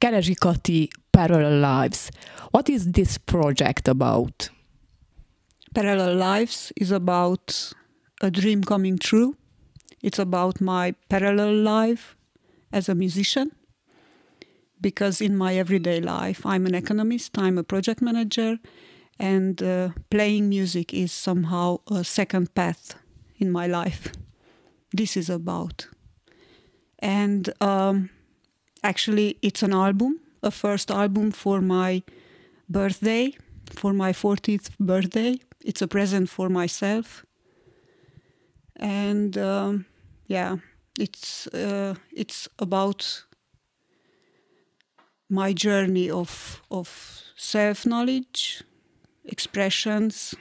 Kati Parallel Lives. What is this project about? Parallel Lives is about a dream coming true. It's about my parallel life as a musician. Because in my everyday life, I'm an economist, I'm a project manager, and uh, playing music is somehow a second path in my life. This is about. And um, actually, it's an album, a first album for my birthday, for my 40th birthday. It's a present for myself. And um, yeah, it's uh, it's about my journey of of self knowledge, expressions,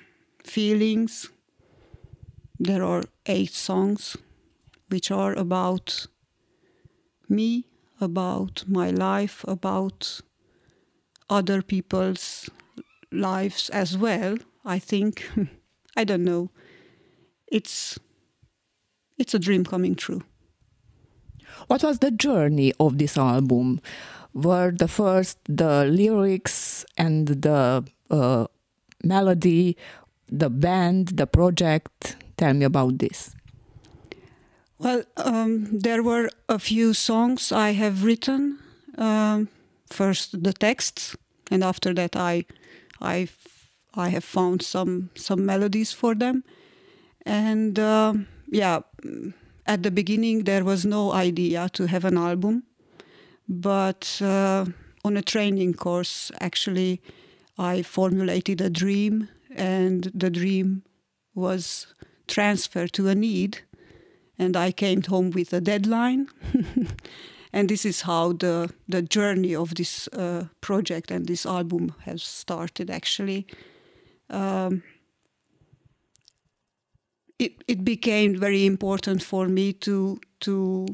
feelings. There are eight songs which are about me, about my life, about other people's lives as well. I think I don't know. It's it's a dream coming true. What was the journey of this album? Were the first the lyrics and the uh, melody, the band, the project? Tell me about this. Well, um, there were a few songs I have written. Um, first the texts, and after that I, I, I have found some some melodies for them, and uh, yeah, at the beginning there was no idea to have an album, but uh, on a training course actually I formulated a dream, and the dream was transferred to a need and I came home with a deadline. and this is how the the journey of this uh, project and this album has started. Actually, um, it it became very important for me to to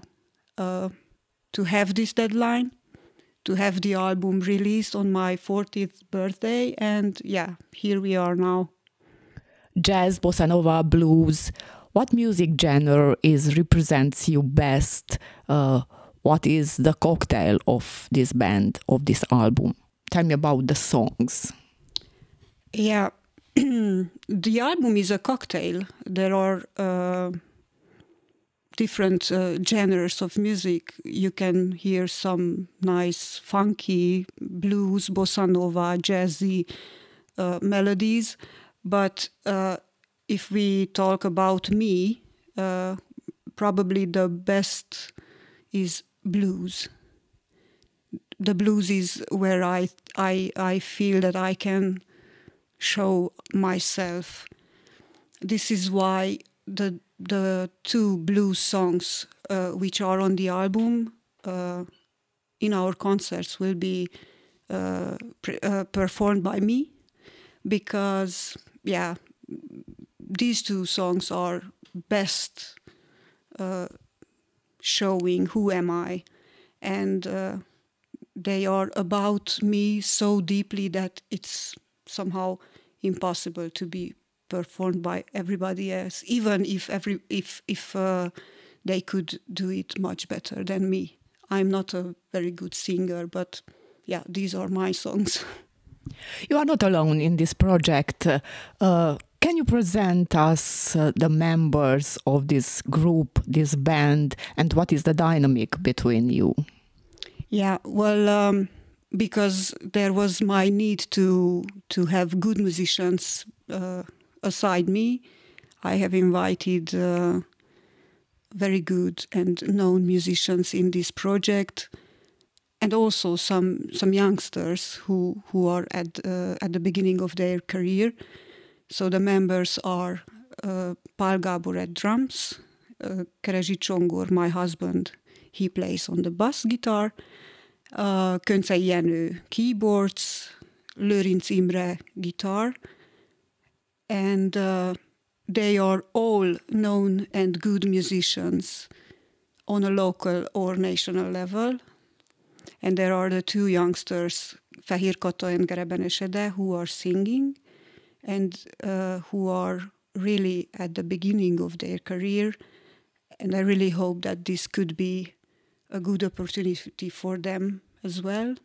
uh, to have this deadline, to have the album released on my 40th birthday, and yeah, here we are now. Jazz, bossa nova, blues what music genre is represents you best? Uh, what is the cocktail of this band of this album? Tell me about the songs. Yeah, the album is a cocktail. There are uh, different uh, genres of music. You can hear some nice funky blues, bossa nova, jazzy uh, melodies, but uh, if we talk about me, uh, probably the best is blues. The blues is where I I I feel that I can show myself. This is why the the two blues songs uh, which are on the album uh, in our concerts will be uh, uh performed by me because yeah these two songs are best uh, showing who am I, and uh, they are about me so deeply that it's somehow impossible to be performed by everybody else, even if every if if uh, they could do it much better than me. I'm not a very good singer, but yeah, these are my songs. You are not alone in this project. Uh, can you present us uh, the members of this group, this band, and what is the dynamic between you? Yeah, well, um, because there was my need to to have good musicians uh, aside me, I have invited uh, very good and known musicians in this project, and also some some youngsters who who are at uh, at the beginning of their career so the members are uh, Pál Gábor at drums, uh, my husband, he plays on the bass guitar, uh, Könczey Jenő keyboards, Lőrincz Imre guitar, and uh, they are all known and good musicians on a local or national level. And there are the two youngsters, Fehér Kata and Gerebenes Ede, who are singing and uh, who are really at the beginning of their career. And I really hope that this could be a good opportunity for them as well.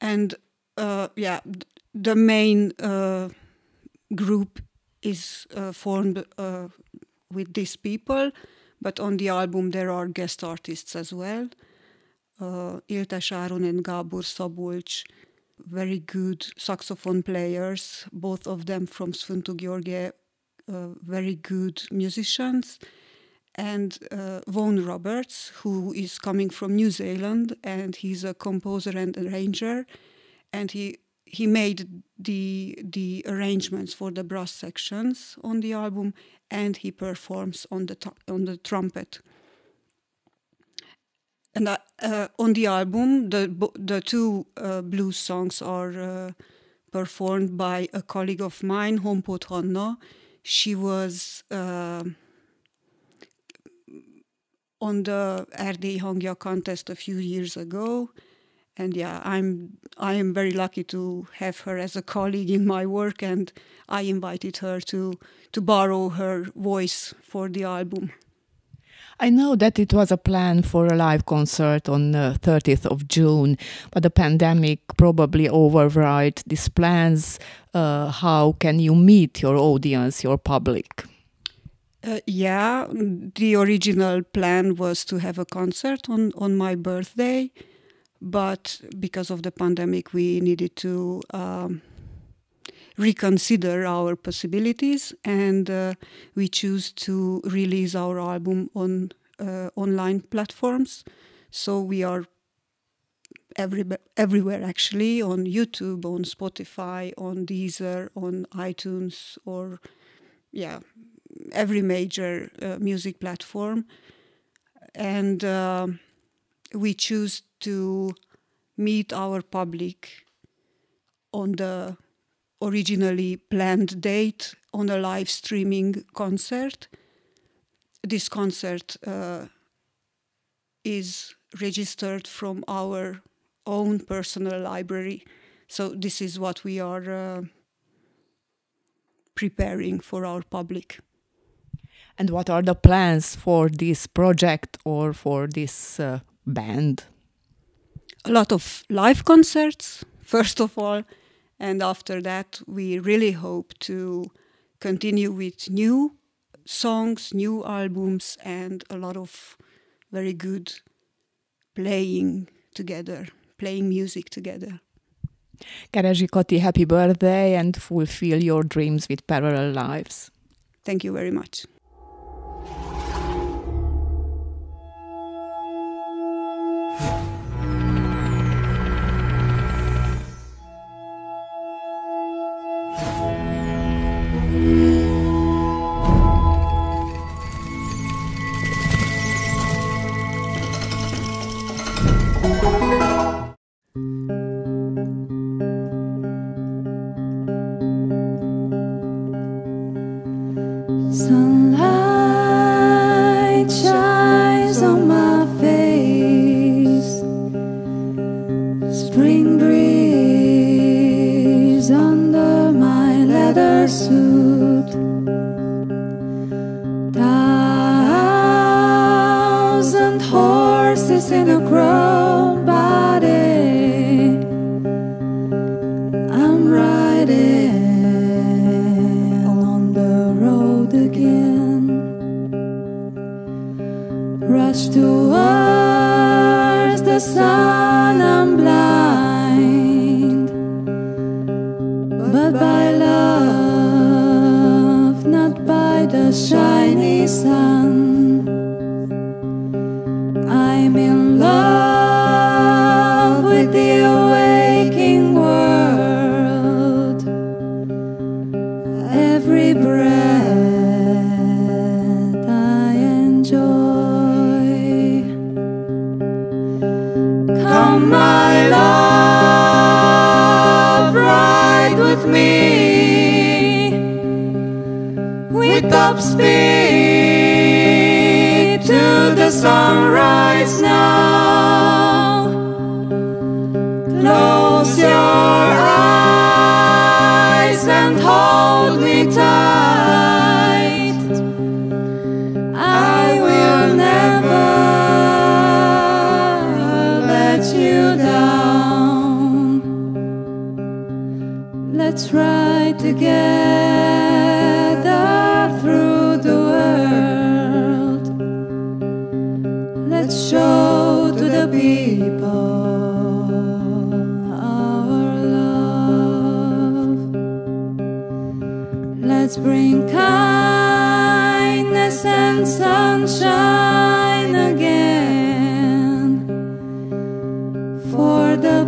And uh, yeah, the main uh, group is uh, formed uh, with these people, but on the album there are guest artists as well. Uh, Éltes and Gábor Szabolcs, very good saxophone players, both of them from Sfântu Gheorghe, uh, very good musicians. And uh, Vaughn Roberts, who is coming from New Zealand, and he's a composer and arranger, and he he made the the arrangements for the brass sections on the album, and he performs on the on the trumpet. And uh, uh, on the album, the the two uh, blues songs are uh, performed by a colleague of mine, Hompot Hanna. She was uh, on the Erdély Hangja contest a few years ago. And yeah i'm i am very lucky to have her as a colleague in my work. And i invited her to to borrow her voice for the album I know that it was a plan for a live concert on the 30th of June, but the pandemic probably override these plans. Uh, how can you meet your audience, your public? Uh, yeah, the original plan was to have a concert on, on my birthday but because of the pandemic, we needed to um, reconsider our possibilities, and uh, we choose to release our album on uh, online platforms. So we are every, everywhere actually on YouTube, on Spotify, on Deezer, on iTunes, or yeah, every major uh, music platform, and uh, we choose to meet our public on the originally planned date on a live streaming concert. This concert uh, is registered from our own personal library. So, this is what we are uh, preparing for our public. And what are the plans for this project or for this uh, band? a lot of live concerts, first of all, and after that, we really hope to continue with new songs, new albums, and a lot of very good playing together, playing music together. Kerezsi Kati, happy birthday and fulfill your dreams with parallel lives. Thank you very much. horses in a crowd.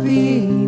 For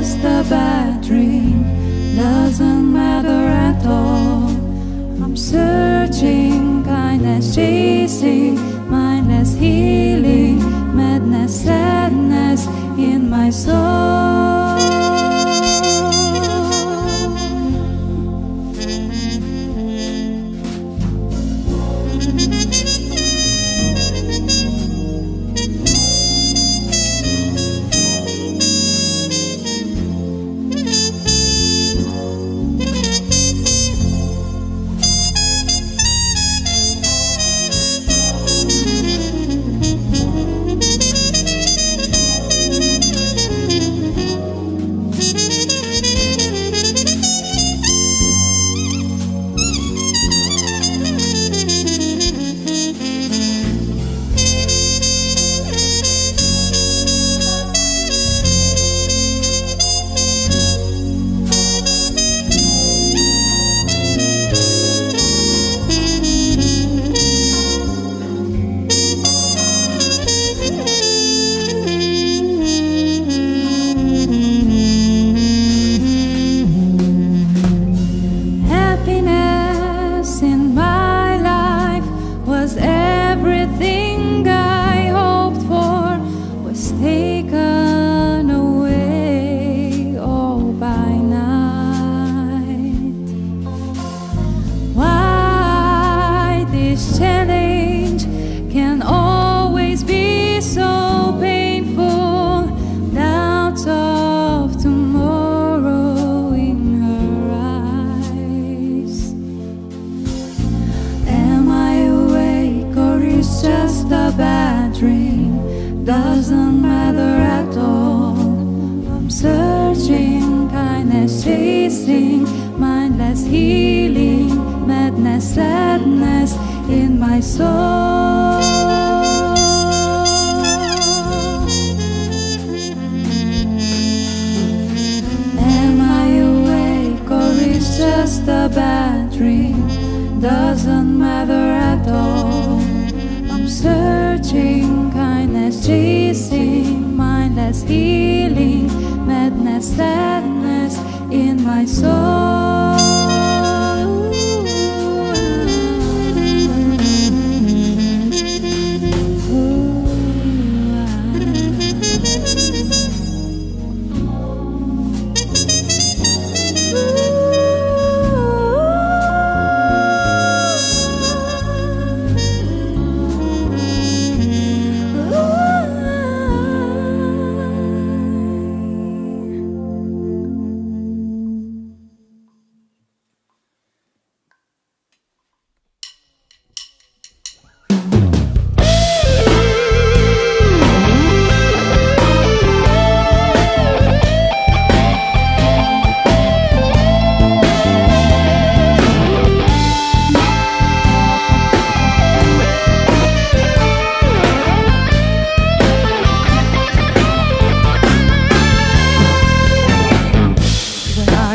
just a bad dream. Doesn't matter at all. I'm searching, kindness chasing Mindless healing, madness, sadness in my soul.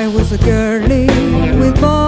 I was a girlie with boys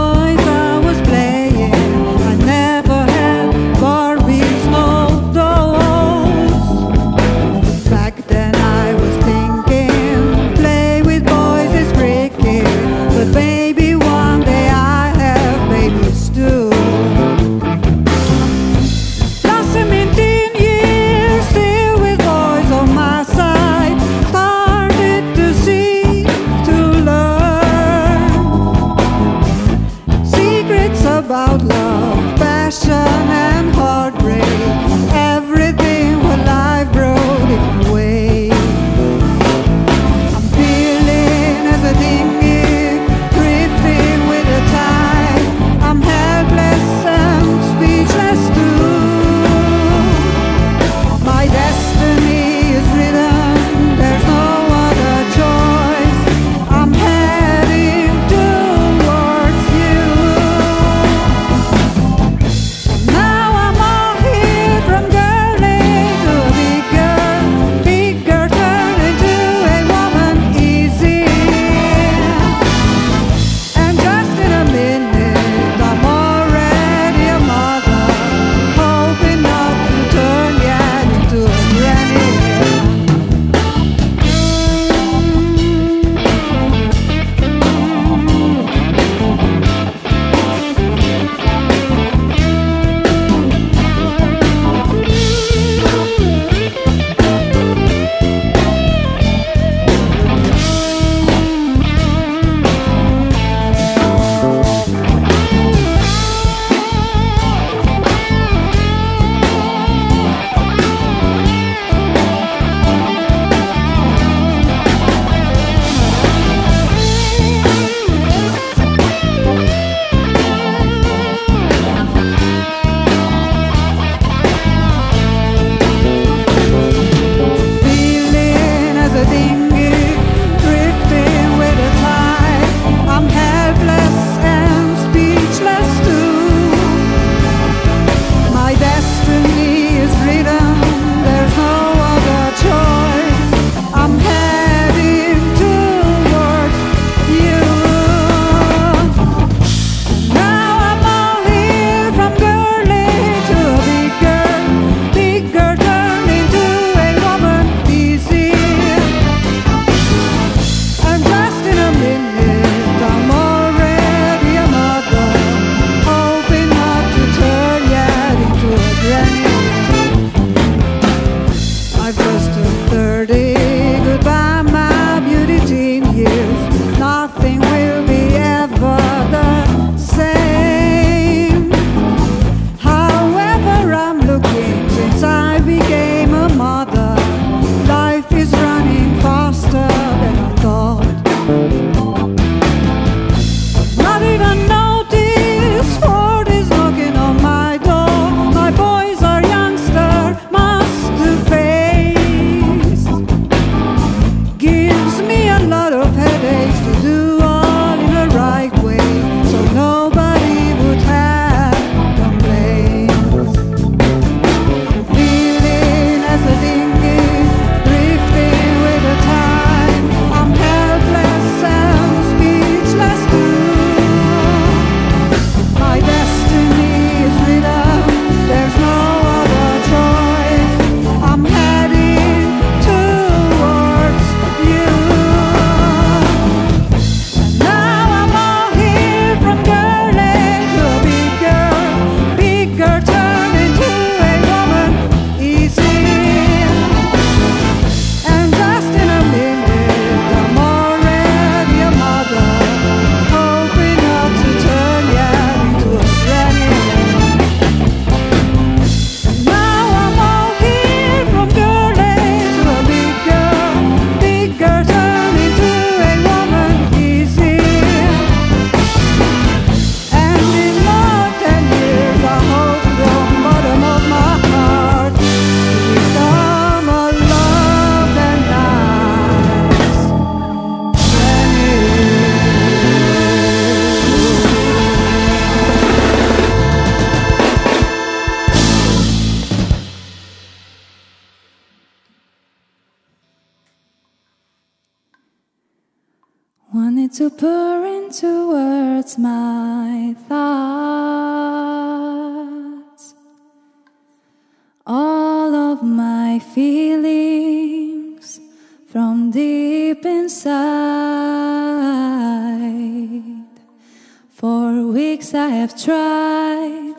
weeks I have tried,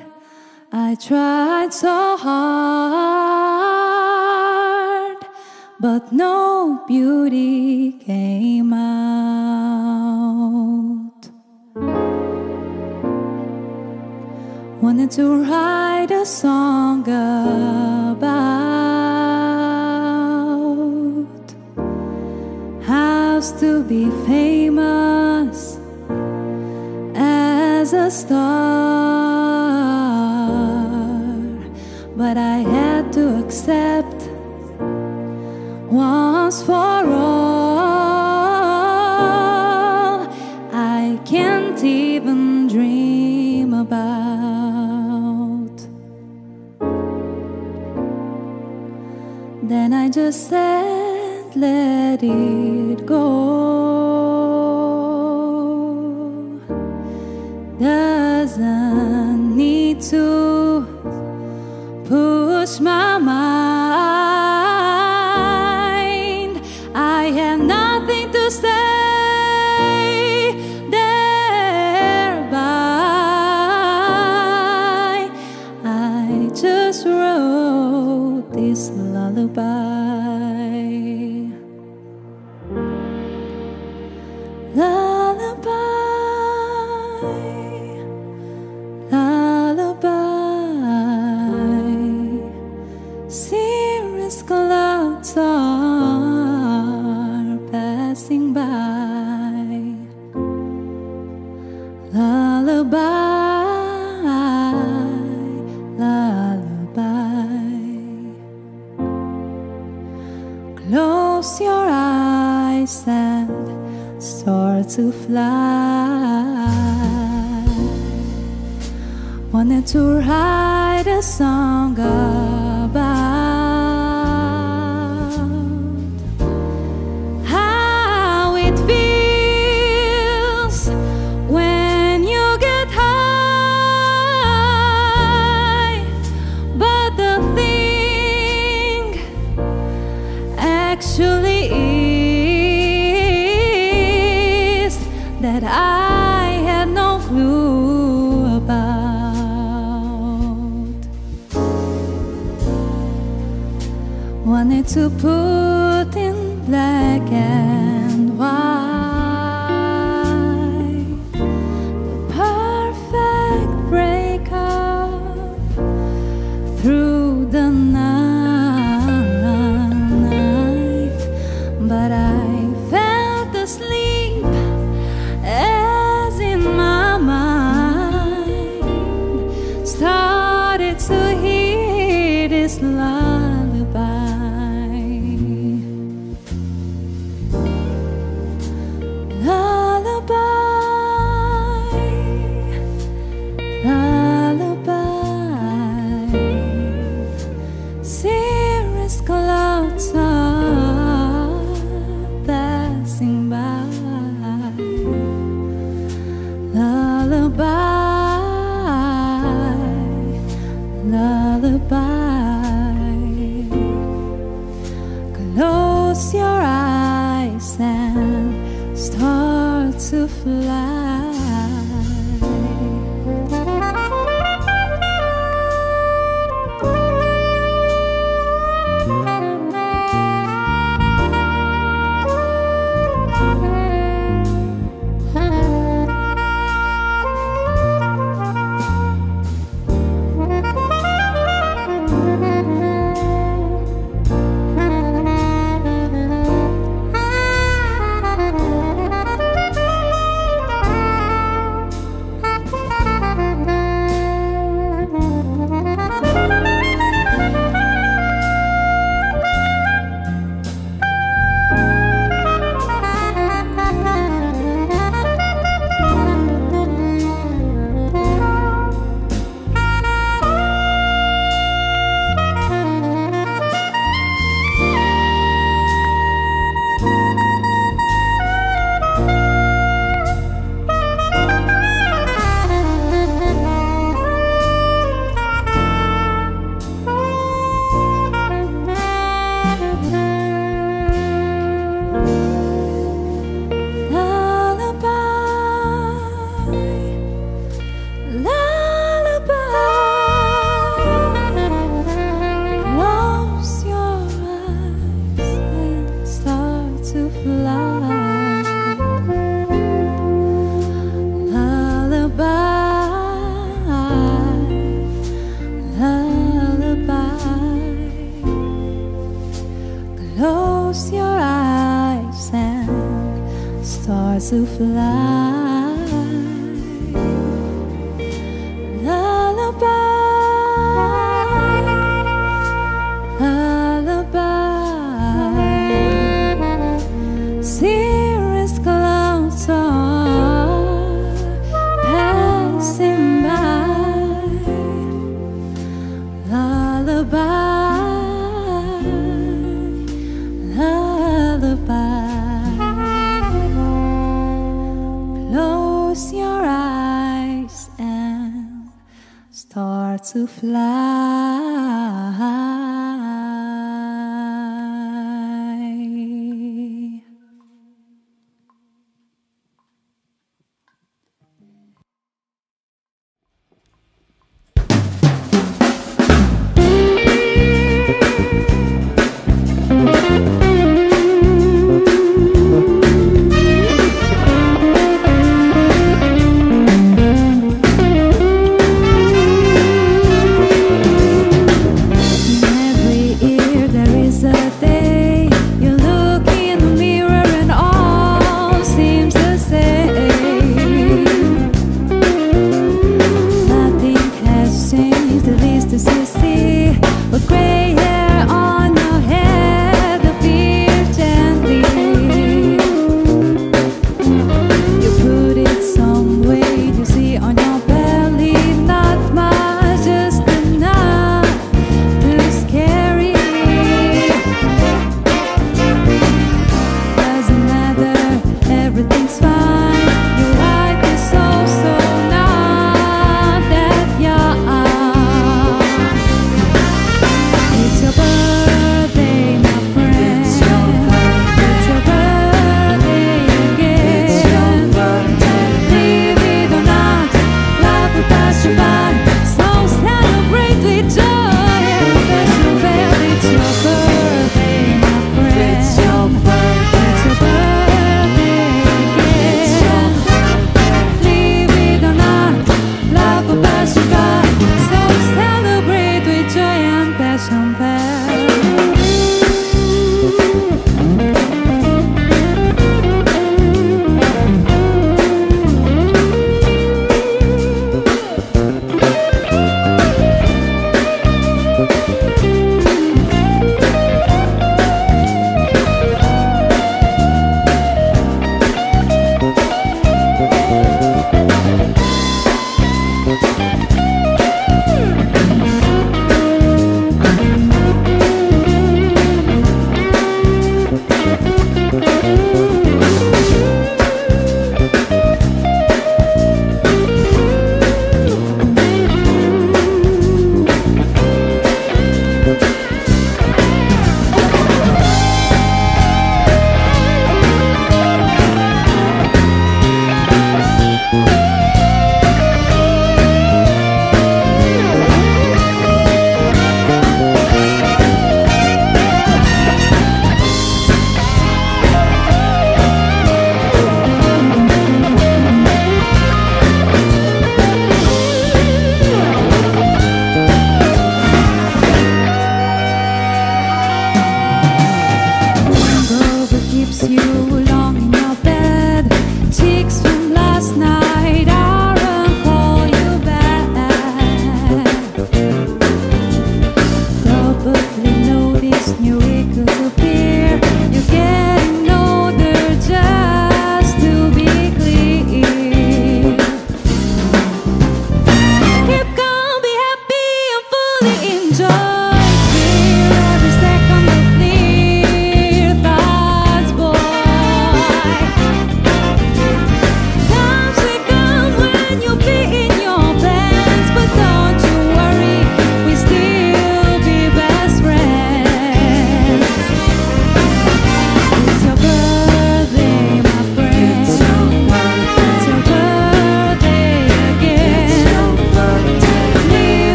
I tried so hard, but no beauty came out. Wanted to write a song about house to be famous a star, but I had to accept once for all. I can't even dream about. Then I just said, let it go. Doesn't need to push my mind. To write a song to fly.